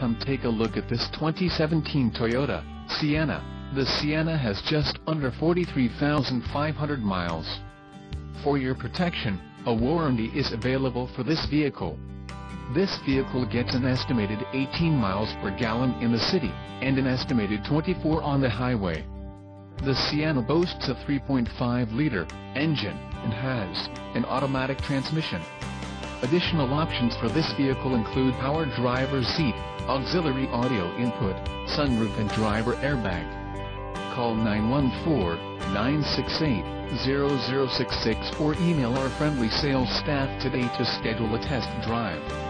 come take a look at this 2017 Toyota Sienna. The Sienna has just under 43,500 miles. For your protection, a warranty is available for this vehicle. This vehicle gets an estimated 18 miles per gallon in the city, and an estimated 24 on the highway. The Sienna boasts a 3.5-liter engine, and has an automatic transmission. Additional options for this vehicle include power driver seat, auxiliary audio input, sunroof and driver airbag. Call 914-968-0066 or email our friendly sales staff today to schedule a test drive.